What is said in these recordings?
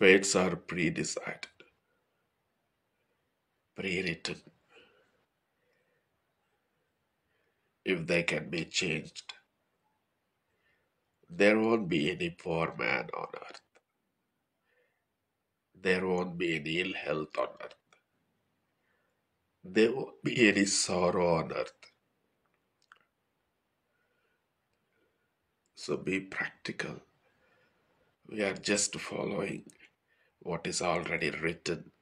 Fates are pre decided, pre written. If they can be changed, there won't be any poor man on earth. There won't be any ill health on earth. There won't be any sorrow on earth. So be practical. We are just following what is already written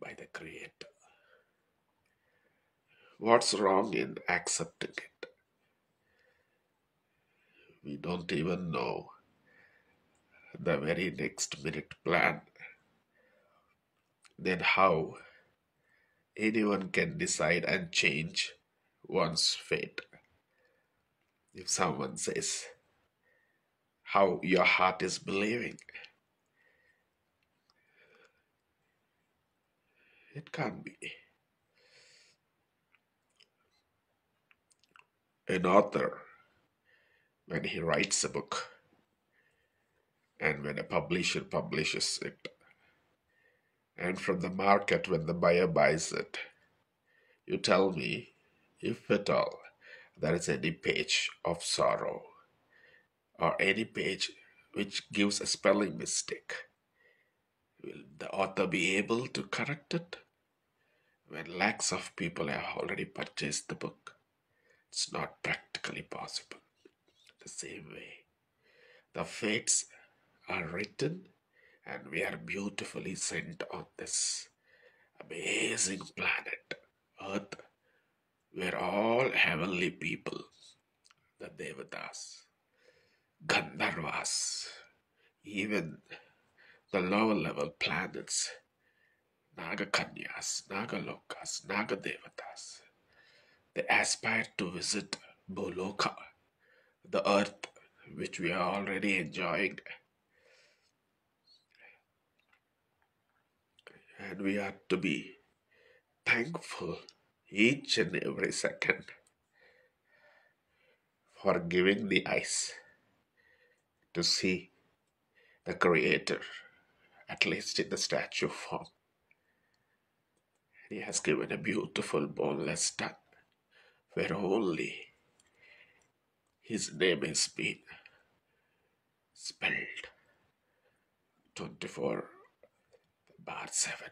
by the Creator. What's wrong in accepting it? We don't even know the very next minute plan. Then, how anyone can decide and change one's fate? If someone says, How your heart is believing, it can't be. An author, when he writes a book, and when a publisher publishes it, and from the market when the buyer buys it, you tell me if at all there is any page of sorrow or any page which gives a spelling mistake. Will the author be able to correct it when lakhs of people have already purchased the book? It's not practically possible. The same way, the fates are written and we are beautifully sent on this amazing planet, Earth, where all heavenly people, the Devatas, Gandharvas, even the lower level planets, Nagakanyas, Nagalokas, Nagadevatas, they aspire to visit Bhuloka, the earth which we are already enjoying. And we are to be thankful each and every second for giving the eyes to see the Creator, at least in the statue form. He has given a beautiful boneless tongue where only his name is being spelled 24 bar 7.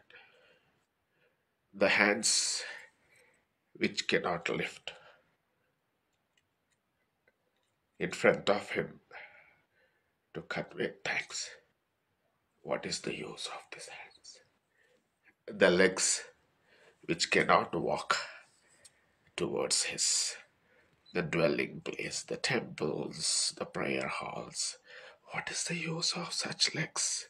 The hands which cannot lift in front of him to convey thanks. What is the use of these hands? The legs which cannot walk towards his the dwelling place, the temples, the prayer halls. What is the use of such legs?